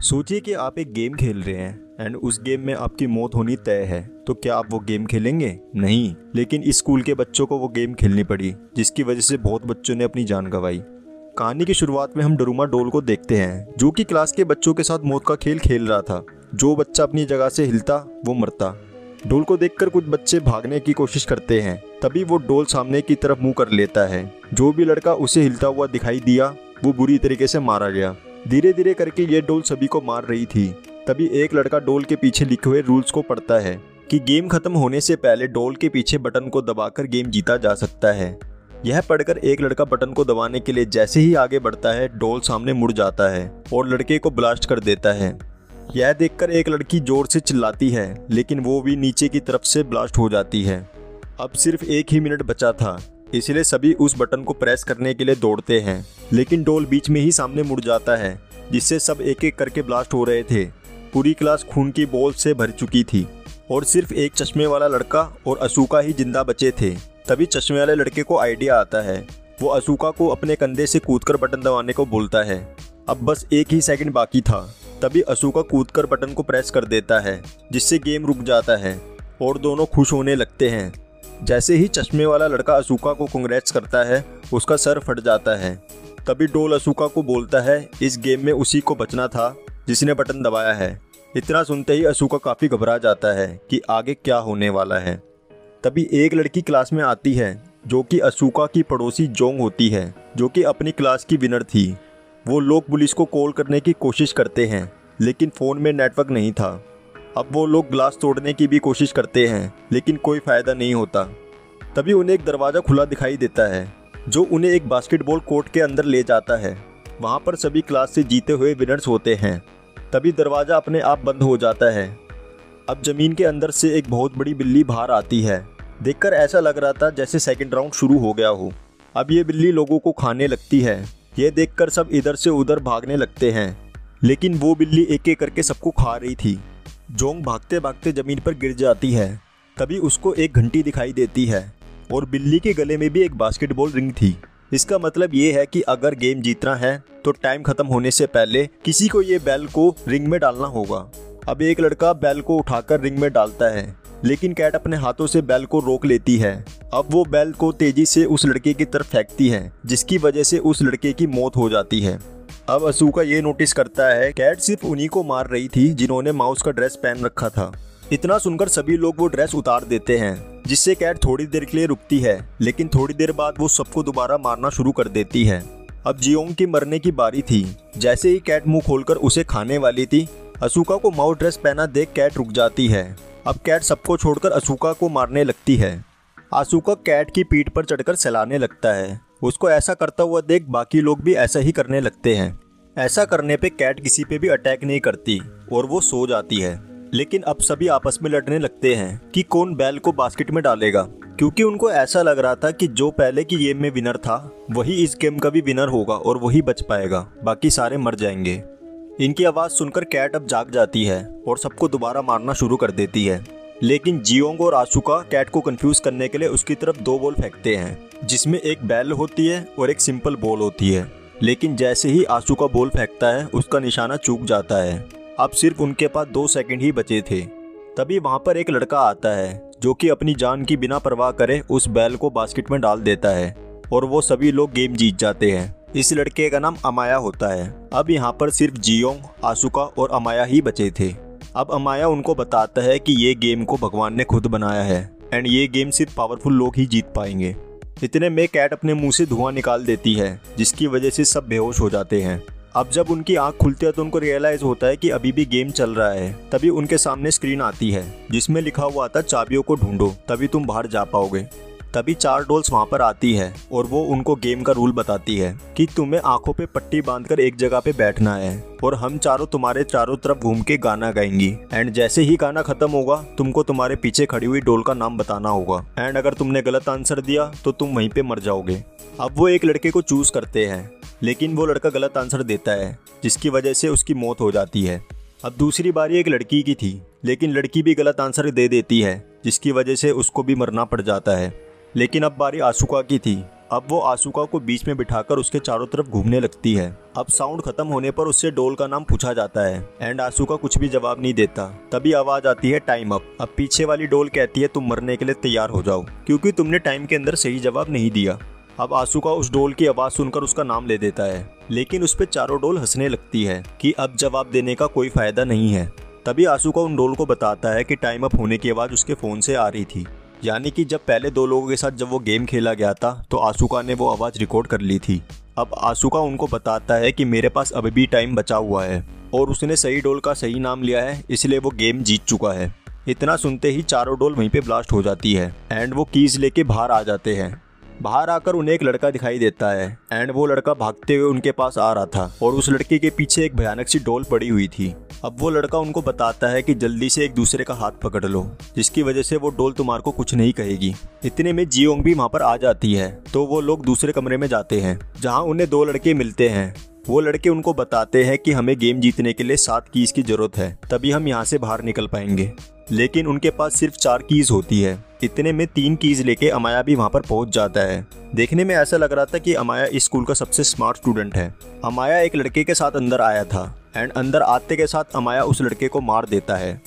सोचिए कि आप एक गेम खेल रहे हैं एंड उस गेम में आपकी मौत होनी तय है तो क्या आप वो गेम खेलेंगे? नहीं, लेकिन स्कूल के बच्चों को वो गेम खेलनी पड़ी, जिसकी वजह से बहुत बच्चों ने अपनी जान गंवाई। कहानी की शुरुआत में हम डरुमा डोल को देखते हैं, जो कि क्लास के बच्चों के साथ मौत का खेल खेल रहा था। जो बच्चा अपनी जगह से हिलता, वो मरता। डोल को देखकर कुछ बच्चे भागने की कोशिश करते हैं, तभी वो डोल सामने की तरफ़ मुँह कर लेता है। जो भी लड़का उसे हिलता हुआ दिखाई दिया, वो बुरी तरीके से मारा गया। धीरे धीरे करके ये डोल सभी को मार रही थी। तभी एक लड़का डोल के पीछे लिखे हुए रूल्स को पढ़ता है कि गेम खत्म होने से पहले डोल के पीछे बटन को दबाकर गेम जीता जा सकता है। यह पढ़कर एक लड़का बटन को दबाने के लिए जैसे ही आगे बढ़ता है, डोल सामने मुड़ जाता है और लड़के को ब्लास्ट कर देता है। यह देखकर एक लड़की ज़ोर से चिल्लाती है, लेकिन वो भी नीचे की तरफ़ से ब्लास्ट हो जाती है। अब सिर्फ़ एक ही मिनट बचा था। इसलिए सभी उस बटन को प्रेस करने के लिए दौड़ते हैं। लेकिन डोल बीच में ही सामने मुड़ जाता है, जिससे सब एक एक करके ब्लास्ट हो रहे थे। पूरी क्लास खून की बोल से भर चुकी थी। और सिर्फ़ एक चश्मे वाला लड़का और अशोका ही ज़िंदा बचे थे। तभी चश्मे वाले लड़के को आइडिया आता है। वो अशोका को अपने कंधे से कूदकर बटन दबाने को बोलता है। अब बस एक ही सेकंड बाकी था। तभी असूका कूदकर बटन को प्रेस कर देता है, जिससे गेम रुक जाता है और दोनों खुश होने लगते हैं। जैसे ही चश्मे वाला लड़का असूका को कंग्रेट्स करता है, उसका सर फट जाता है। तभी डोल असूका को बोलता है, इस गेम में उसी को बचना था, जिसने बटन दबाया है। इतना सुनते ही असूका काफ़ी घबरा जाता है कि आगे क्या होने वाला है। तभी एक लड़की क्लास में आती है, जो कि असूका की पड़ोसी जोंग होती है, जो कि अपनी क्लास की विनर थी। वो लोग पुलिस को कॉल करने की कोशिश करते हैं, लेकिन फ़ोन में नेटवर्क नहीं था। अब वो लोग ग्लास तोड़ने की भी कोशिश करते हैं, लेकिन कोई फ़ायदा नहीं होता। तभी उन्हें एक दरवाज़ा खुला दिखाई देता है, जो उन्हें एक बास्केटबॉल कोर्ट के अंदर ले जाता है। वहाँ पर सभी क्लास से जीते हुए विनर्स होते हैं। तभी दरवाज़ा अपने आप बंद हो जाता है। अब ज़मीन के अंदर से एक बहुत बड़ी बिल्ली बाहर आती है। देखकर ऐसा लग रहा था जैसे सेकंड राउंड शुरू हो गया हो। अब ये बिल्ली लोगों को खाने लगती है। ये देखकर सब इधर से उधर भागने लगते हैं। लेकिन वो बिल्ली एक एक करके सबको खा रही थी। जोंग भागते भागते ज़मीन पर गिर जाती है। तभी उसको एक घंटी दिखाई देती है, और बिल्ली के गले में भी एक बास्केटबॉल रिंग थी। इसका मतलब ये है कि अगर गेम जीतना है तो टाइम खत्म होने से पहले किसी को ये बैल को रिंग में डालना होगा। अब एक लड़का बैल को उठाकर रिंग में डालता है, लेकिन कैट अपने हाथों से बैल को रोक लेती है। अब वो बैल को तेज़ी से उस लड़के की तरफ़ फेंकती है, जिसकी वजह से उस लड़के की मौत हो जाती है। अब असूका ये नोटिस करता है कैट सिर्फ़ उन्हीं को मार रही थी जिन्होंने माउस का ड्रेस पहन रखा था। इतना सुनकर सभी लोग वो ड्रेस उतार देते हैं, जिससे कैट थोड़ी देर के लिए रुकती है, लेकिन थोड़ी देर बाद वो सबको दोबारा मारना शुरू कर देती है। अब जियोंग की मरने की बारी थी। जैसे ही कैट मुँह खोलकर उसे खाने वाली थी असूका को माउस ड्रेस पहना देख कैट रुक जाती है। अब कैट सबको छोड़कर असूका को मारने लगती है। आसूका कैट की पीठ पर चढ़कर सहलाने लगता है। उसको ऐसा करता हुआ देख बाकी लोग भी ऐसा ही करने लगते हैं। ऐसा करने पे कैट किसी पे भी अटैक नहीं करती और वो सो जाती है। लेकिन अब सभी आपस में लड़ने लगते हैं कि कौन बैल को बास्केट में डालेगा। क्योंकि उनको ऐसा लग रहा था कि जो पहले की गेम में विनर था, वही इस गेम का भी विनर होगा और वही बच पाएगा। बाकी सारे मर जाएँगे। इनकी आवाज़ सुनकर कैट अब जाग जाती है और सबको दोबारा मारना शुरू कर देती है। लेकिन जियोंग और आशुका कैट को कंफ्यूज करने के लिए उसकी तरफ़ दो बॉल फेंकते हैं, जिसमें एक बैल होती है और एक सिंपल बॉल होती है। लेकिन जैसे ही आशुका बॉल फेंकता है, उसका निशाना चूक जाता है। अब सिर्फ़ उनके पास दो सेकंड ही बचे थे। तभी वहाँ पर एक लड़का आता है, जो कि अपनी जान की बिना परवाह करे उस बैल को बास्केट में डाल देता है, और वो सभी लोग गेम जीत जाते हैं। इस लड़के का नाम अमाया होता है। अब यहाँ पर सिर्फ़ जियोंग आसुका और अमाया ही बचे थे। अब अमाया उनको बताता है कि ये गेम को भगवान ने खुद बनाया है एंड ये गेम सिर्फ़ पावरफुल लोग ही जीत पाएँगे। इतने में कैट अपने मुँह से धुआँ निकाल देती है, जिसकी वजह से सब बेहोश हो जाते हैं। अब जब उनकी आँख खुलती है तो उनको रियलाइज़ होता है कि अभी भी गेम चल रहा है, तभी उनके सामने स्क्रीन आती है, जिसमें लिखा हुआ था चाबियों को ढूंढो, तभी तुम बाहर जा पाओगे। तभी चार डोल्स वहाँ पर आती है और वो उनको गेम का रूल बताती है कि तुम्हें आँखों पे पट्टी बांधकर एक जगह पे बैठना है और हम चारों तुम्हारे चारों तरफ़ घूम के गाना गाएँगी। एंड जैसे ही गाना खत्म होगा, तुमको तुम्हारे पीछे खड़ी हुई डोल का नाम बताना होगा। एंड अगर तुमने गलत आंसर दिया तो तुम वहीं पे मर जाओगे। अब वो एक लड़के को चूज़ करते हैं, लेकिन वो लड़का गलत आंसर देता है, जिसकी वजह से उसकी मौत हो जाती है। अब दूसरी बारी एक लड़की की थी, लेकिन लड़की भी गलत आंसर दे देती है, जिसकी वजह से उसको भी मरना पड़ जाता है। लेकिन अब बारी आसुका की थी। अब वो आसुका को बीच में बिठाकर उसके चारों तरफ़ घूमने लगती है। अब साउंड खत्म होने पर उससे डोल का नाम पूछा जाता है, एंड आसुका कुछ भी जवाब नहीं देता। तभी आवाज़ आती है, टाइम अप। अब पीछे वाली डोल कहती है, तुम मरने के लिए तैयार हो जाओ, क्योंकि तुमने टाइम के अंदर सही जवाब नहीं दिया। अब आसुका उस डोल की आवाज़ सुनकर उसका नाम ले देता है, लेकिन उस पर चारों डोल हंसने लगती है कि अब जवाब देने का कोई फ़ायदा नहीं है। तभी आसुका उन डोल को बताता है कि टाइम अप होने की आवाज़ उसके फ़ोन से आ रही थी। यानी कि जब पहले दो लोगों के साथ जब वो गेम खेला गया था तो आसुका ने वो आवाज़ रिकॉर्ड कर ली थी। अब आसुका उनको बताता है कि मेरे पास अभी भी टाइम बचा हुआ है, और उसने सही डोल का सही नाम लिया है, इसलिए वो गेम जीत चुका है। इतना सुनते ही चारों डोल वहीं पे ब्लास्ट हो जाती है, एंड वो कीज लेके बाहर आ जाते हैं। बाहर आकर उन्हें एक लड़का दिखाई देता है एंड वो लड़का भागते हुए उनके पास आ रहा था, और उस लड़के के पीछे एक भयानक सी डोल पड़ी हुई थी। अब वो लड़का उनको बताता है कि जल्दी से एक दूसरे का हाथ पकड़ लो, जिसकी वजह से वो डोल तुम्हारे को कुछ नहीं कहेगी। इतने में जियोंग भी वहाँ पर आ जाती है तो वो लोग दूसरे कमरे में जाते हैं, जहाँ उन्हें दो लड़के मिलते हैं। वो लड़के उनको बताते हैं कि हमें गेम जीतने के लिए सात कीज की ज़रूरत है, तभी हम यहाँ से बाहर निकल पाएँगे। लेकिन उनके पास सिर्फ़ चार कीज होती है। इतने में तीन कीज लेके अमाया भी वहाँ पर पहुँच जाता है। देखने में ऐसा लग रहा था कि अमाया इस स्कूल का सबसे स्मार्ट स्टूडेंट है। अमाया एक लड़के के साथ अंदर आया था एंड अंदर आते के साथ अमाया उस लड़के को मार देता है।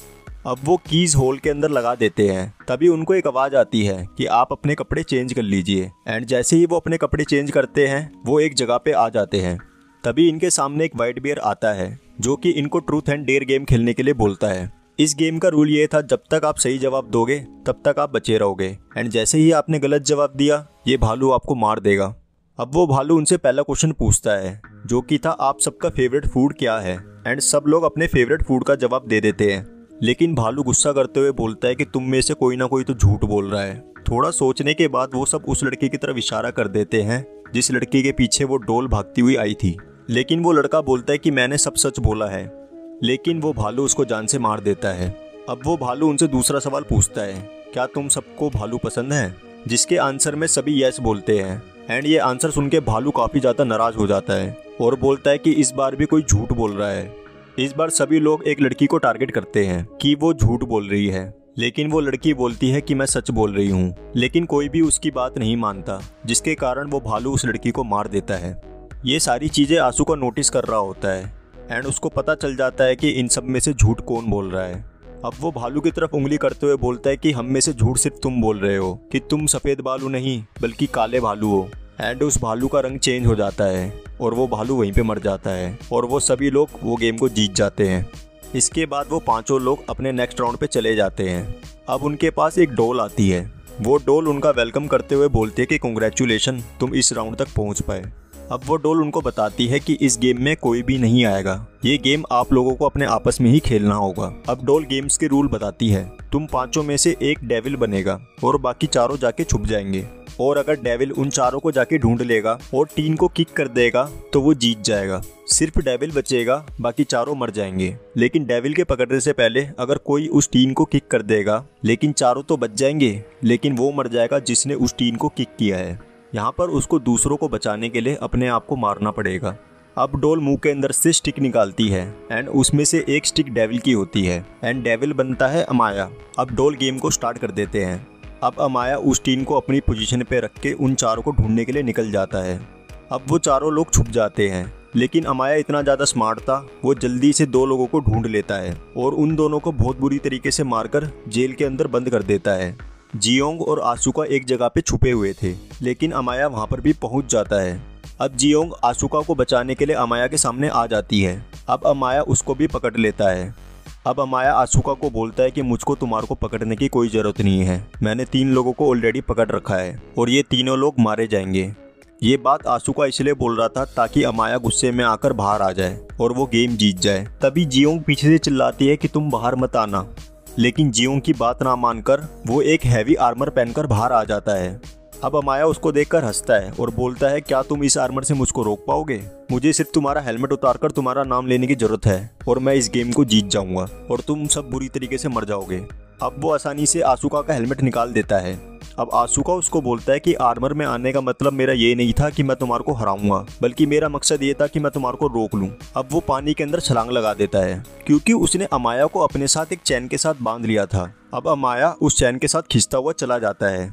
अब वो कीज होल के अंदर लगा देते हैं। तभी उनको एक आवाज़ आती है कि आप अपने कपड़े चेंज कर लीजिए एंड जैसे ही वो अपने कपड़े चेंज करते हैं, वो एक जगह पे आ जाते हैं। तभी इनके सामने एक वाइट बियर आता है, जो कि इनको ट्रूथ एंड डेयर गेम खेलने के लिए बोलता है। इस गेम का रूल ये था, जब तक आप सही जवाब दोगे, तब तक आप बचे रहोगे। एंड जैसे ही आपने गलत जवाब दिया, ये भालू आपको मार देगा। अब वो भालू उनसे पहला क्वेश्चन पूछता है, जो कि था, आप सबका फेवरेट फ़ूड क्या है? एंड सब लोग अपने फेवरेट फ़ूड का जवाब दे देते हैं। लेकिन भालू गुस्सा करते हुए बोलता है कि तुम में से कोई ना कोई तो झूठ बोल रहा है। थोड़ा सोचने के बाद वो सब उस लड़के की तरफ़ इशारा कर देते हैं, जिस लड़के के पीछे वो डोल भागती हुई आई थी। लेकिन वो लड़का बोलता है कि मैंने सब सच बोला है। लेकिन वो भालू उसको जान से मार देता है। अब वो भालू उनसे दूसरा सवाल पूछता है, क्या तुम सबको भालू पसंद है? जिसके आंसर में सभी यस बोलते हैं एंड ये आंसर सुन के भालू काफ़ी ज़्यादा नाराज़ हो जाता है, और बोलता है कि इस बार भी कोई झूठ बोल रहा है। इस बार सभी लोग एक लड़की को टारगेट करते हैं कि वो झूठ बोल रही है, लेकिन वो लड़की बोलती है कि मैं सच बोल रही हूँ, लेकिन कोई भी उसकी बात नहीं मानता, जिसके कारण वो भालू उस लड़की को मार देता है। ये सारी चीज़ें आँसू का नोटिस कर रहा होता है। एंड उसको पता चल जाता है कि इन सब में से झूठ कौन बोल रहा है। अब वो भालू की तरफ़ उंगली करते हुए बोलता है कि हम में से झूठ सिर्फ़ तुम बोल रहे हो, कि तुम सफ़ेद भालू नहीं, बल्कि काले भालू हो। एंड उस भालू का रंग चेंज हो जाता है, और वो भालू वहीं पे मर जाता है, और वो सभी लोग वो गेम को जीत जाते हैं। इसके बाद वो पाँचों लोग अपने नेक्स्ट राउंड पे चले जाते हैं। अब उनके पास एक डोल आती है। वो डोल उनका वेलकम करते हुए बोलती है कि कॉन्ग्रेचुलेशन तुम इस राउंड तक पहुँच पाए। अब वो डोल उनको बताती है कि इस गेम में कोई भी नहीं आएगा। ये गेम आप लोगों को अपने आपस में ही खेलना होगा। अब डोल गेम्स के रूल बताती है, तुम पाँचों में से एक डेविल बनेगा और बाकी चारों जाके छुप जाएँगे। और अगर डेविल उन चारों को जाके ढूंढ लेगा और टीन को किक कर देगा तो वो जीत जाएगा। सिर्फ़ डेविल बचेगा, बाकी चारों मर जाएँगे। लेकिन डेविल के पकड़ने से पहले अगर कोई उस टीन को किक कर देगा, लेकिन चारों तो बच जाएँगे, लेकिन वो मर जाएगा जिसने उस टीन को किक किया है। यहाँ पर उसको दूसरों को बचाने के लिए अपने आप को मारना पड़ेगा। अब डोल मुँह के अंदर से स्टिक निकालती है एंड उसमें से एक स्टिक डेविल की होती है एंड डेविल बनता है अमाया। अब डोल गेम को स्टार्ट कर देते हैं। अब अमाया उस टीम को अपनी पोजीशन पे रख के उन चारों को ढूँढने के लिए निकल जाता है। अब वो चारों लोग छुप जाते हैं, लेकिन अमाया इतना ज़्यादा स्मार्ट था, वो जल्दी से दो लोगों को ढूंढ लेता है, और उन दोनों को बहुत बुरी तरीके से मारकर जेल के अंदर बंद कर देता है। जियोंग और आसुका एक जगह पे छुपे हुए थे, लेकिन अमाया वहाँ पर भी पहुँच जाता है। अब जियोंग आसुका को बचाने के लिए अमाया के सामने आ जाती है। अब अमाया उसको भी पकड़ लेता है। अब अमाया आसुका को बोलता है कि मुझको तुम्हारे को पकड़ने की कोई ज़रूरत नहीं है। मैंने तीन लोगों को ऑलरेडी पकड़ रखा है, और ये तीनों लोग मारे जाएँगे। ये बात आसुका इसलिए बोल रहा था ताकि अमाया गुस्से में आकर बाहर आ जाए, और वो गेम जीत जाए। तभी जियोंग पीछे से चिल्लाती है कि तुम बाहर मत आना। लेकिन जियोंग की बात ना मानकर वो एक हैवी आर्मर पहनकर बाहर आ जाता है। अब अमाया उसको देखकर हंसता है और बोलता है, क्या तुम इस आर्मर से मुझको रोक पाओगे? मुझे सिर्फ़ तुम्हारा हेलमेट उतारकर तुम्हारा नाम लेने की ज़रूरत है और मैं इस गेम को जीत जाऊँगा और तुम सब बुरी तरीके से मर जाओगे। अब वो आसानी से आसुका का हेलमेट निकाल देता है। अब आसुका उसको बोलता है कि आर्मर में आने का मतलब मेरा ये नहीं था कि मैं तुम्हारे को हराऊँगा, बल्कि मेरा मकसद ये था कि मैं तुम्हारे को रोक लूँ। अब वो पानी के अंदर छलांग लगा देता है, क्योंकि उसने अमाया को अपने साथ एक चैन के साथ बाँध लिया था। अब अमाया उस चैन के साथ खिंचता हुआ चला जाता है।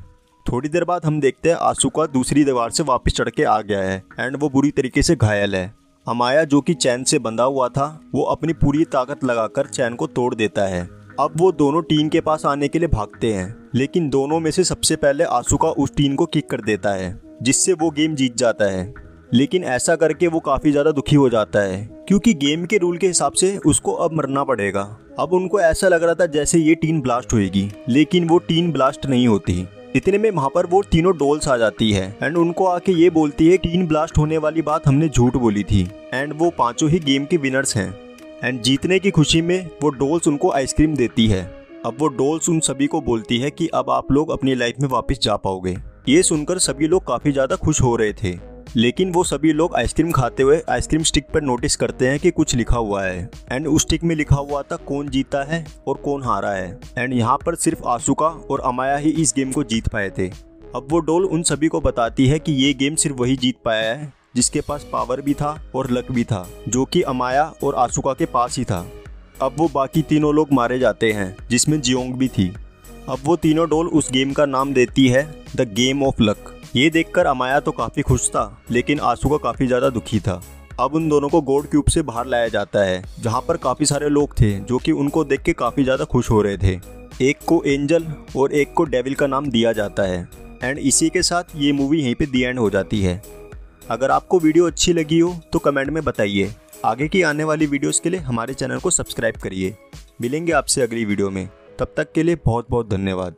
थोड़ी देर बाद हम देखते हैं आसुका दूसरी दीवार से वापस चढ़ के आ गया है एंड वो बुरी तरीके से घायल है। अमाया जो कि चैन से बंधा हुआ था, वो अपनी पूरी ताकत लगाकर चैन को तोड़ देता है। अब वो दोनों टीन के पास आने के लिए भागते हैं, लेकिन दोनों में से सबसे पहले आसुका उस टीन को किक कर देता है, जिससे वो गेम जीत जाता है। लेकिन ऐसा करके वो काफ़ी ज़्यादा दुखी हो जाता है, क्योंकि गेम के रूल के हिसाब से उसको अब मरना पड़ेगा। अब उनको ऐसा लग रहा था जैसे ये टीन ब्लास्ट होएगी, लेकिन वो टीन ब्लास्ट नहीं होती। इतने में वहाँ पर वो तीनों डोल्स आ जाती है, एंड उनको आके ये बोलती है, टीन ब्लास्ट होने वाली बात हमने झूठ बोली थी। एंड वो पाँचों ही गेम के विनर्स हैं। एंड जीतने की खुशी में वो डोल्स उनको आइसक्रीम देती है। अब वो डोल्स उन सभी को बोलती है कि अब आप लोग अपनी लाइफ में वापस जा पाओगे। ये सुनकर सभी लोग काफ़ी ज़्यादा खुश हो रहे थे। लेकिन वो सभी लोग आइसक्रीम खाते हुए आइसक्रीम स्टिक पर नोटिस करते हैं कि कुछ लिखा हुआ है। एंड उस स्टिक में लिखा हुआ था कौन जीता है और कौन हारा है। एंड यहाँ पर सिर्फ़ आसुका और अमाया ही इस गेम को जीत पाए थे। अब वो डोल उन सभी को बताती है कि ये गेम सिर्फ़ वही जीत पाया है। जिसके पास पावर भी था और लक भी था, जो कि अमाया और आसुका के पास ही था। अब वो बाकी तीनों लोग मारे जाते हैं, जिसमें जियोंग भी थी। अब वो तीनों डोल उस गेम का नाम देती है द गेम ऑफ़ लक ये देखकर अमाया तो काफ़ी खुश था, लेकिन आँसू का काफ़ी ज़्यादा दुखी था। अब उन दोनों को गोल्ड क्यूब से बाहर लाया जाता है, जहाँ पर काफ़ी सारे लोग थे, जो कि उनको देख के काफ़ी ज़्यादा खुश हो रहे थे। एक को एंजल और एक को डेविल का नाम दिया जाता है। एंड इसी के साथ ये मूवी यहीं पे दी एंड हो जाती है। अगर आपको वीडियो अच्छी लगी हो तो कमेंट में बताइए। आगे की आने वाली वीडियोस के लिए हमारे चैनल को सब्सक्राइब करिए। मिलेंगे आपसे अगली वीडियो में। तब तक के लिए बहुत बहुत धन्यवाद।